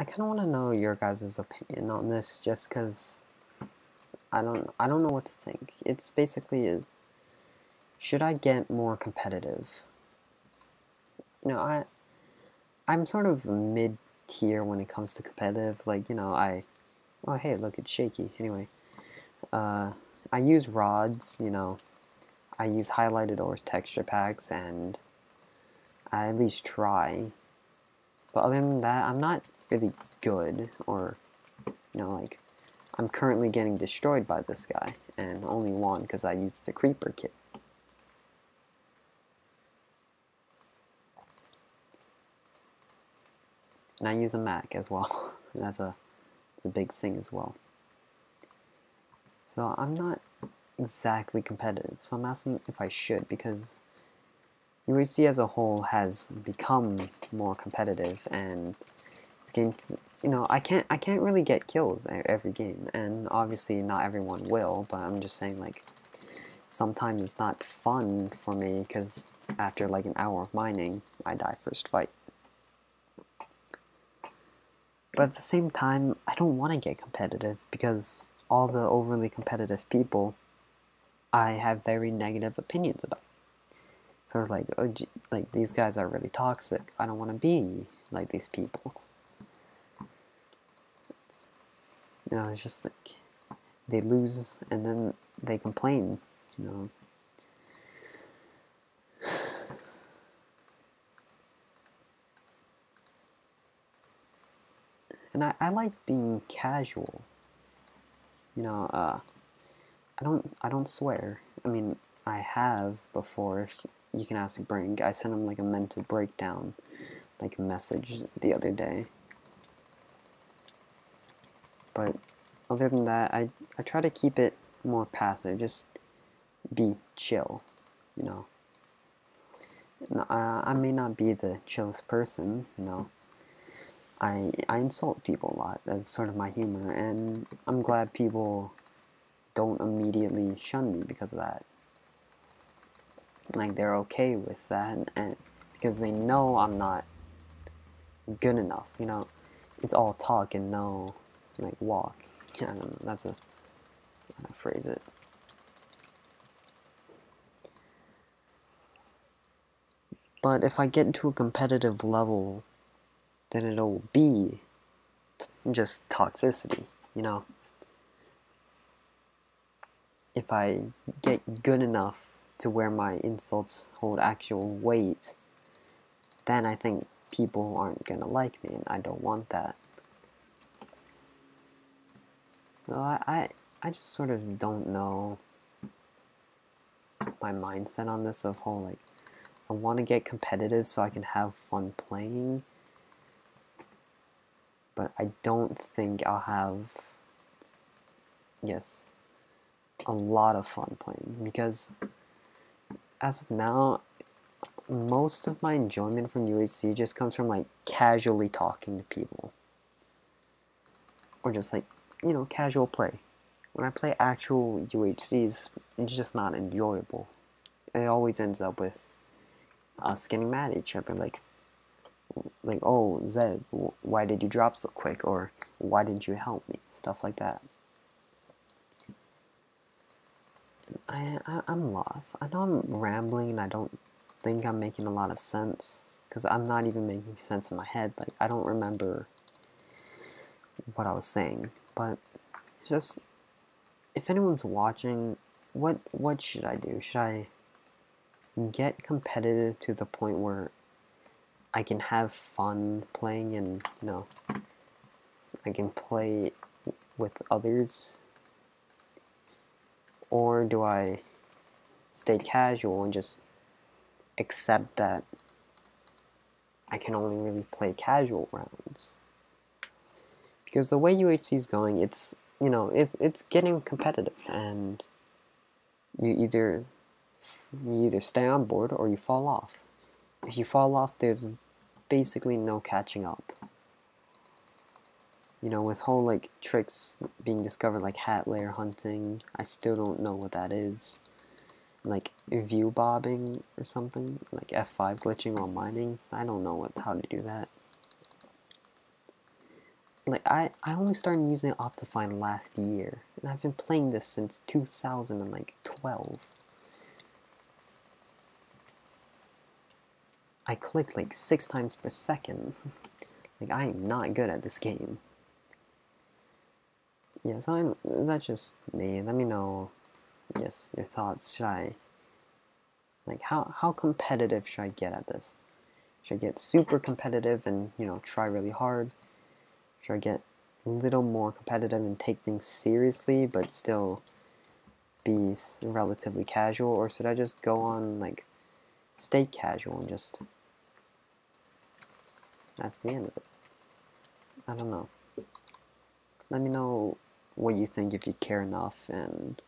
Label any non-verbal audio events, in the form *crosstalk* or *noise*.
I kind of want to know your guys' opinion on this, just because I don't I don't know what to think. It's basically a, should I get more competitive? You know, I I'm sort of mid tier when it comes to competitive. Like you know, I oh hey look it's shaky. Anyway, uh, I use rods. You know, I use highlighted ores texture packs, and I at least try. But other than that, I'm not really good, or you know, like I'm currently getting destroyed by this guy, and only one because I used the creeper kit. And I use a Mac as well. *laughs* that's a that's a big thing as well. So I'm not exactly competitive. So I'm asking if I should because UHC as a whole has become more competitive and it's getting to, you know I can't I can't really get kills every game. And obviously not everyone will but I'm just saying like sometimes it's not fun for me because after like an hour of mining I die first fight. But at the same time I don't want to get competitive because all the overly competitive people I have very negative opinions about sort of like, oh, like these guys are really toxic. I don't want to be like these people. You know, it's just like they lose and then they complain. You know. *sighs* And I, I like being casual. You know, uh, I don't I don't swear. I mean, I have before you can ask Brink. I sent him like a mental breakdown like message the other day. But other than that, I, I try to keep it more passive, just be chill, you know. I, uh, I may not be the chillest person, you know. I, I insult people a lot, that's sort of my humor, and I'm glad people don't immediately shun me because of that like they're okay with that and because they know I'm not good enough you know? It's all talk and no like walk. *laughs* Know that's a how to phrase it. But if I get into a competitive level then it'll be just toxicity you know? If I get good enough to where my insults hold actual weight, then I think people aren't gonna like me, and I don't want that. So I, I, I just sort of don't know my mindset on this of whole like I want to get competitive so I can have fun playing, but I don't think I'll have yes a lot of fun playing because as of now, most of my enjoyment from UHC just comes from like casually talking to people. Or just like, you know, casual play. When I play actual UHCs, it's just not enjoyable. It always ends up with us getting mad at each other, like, like, oh, Zed, why did you drop so quick? Or why didn't you help me? Stuff like that. I, I I'm lost. I know I'm rambling and I don't think I'm making a lot of sense because I'm not even making sense in my head. Like I don't remember what I was saying, but just if anyone's watching, what what should I do? Should I get competitive to the point where I can have fun playing and you know I can play with others or do I stay casual and just accept that I can only really play casual rounds? Because the way UHC is going, it's you know it's it's getting competitive, and you either you either stay on board or you fall off. If you fall off, there's basically no catching up you know, with whole like tricks being discovered like hat layer hunting, I still don't know what that is. Like view bobbing or something, like F5 glitching while mining. I don't know what how to do that. like I, I only started using Optifine last year, and I've been playing this since 2012. I click like six times per second. *laughs* like I am not good at this game. Yeah, so I'm, that's just me. Let me know, yes, your thoughts. Should I, like, how how competitive should I get at this? Should I get super competitive and you know try really hard? Should I get a little more competitive and take things seriously, but still be relatively casual, or should I just go on like stay casual and just that's the end of it. I don't know. Let me know what you think if you care enough and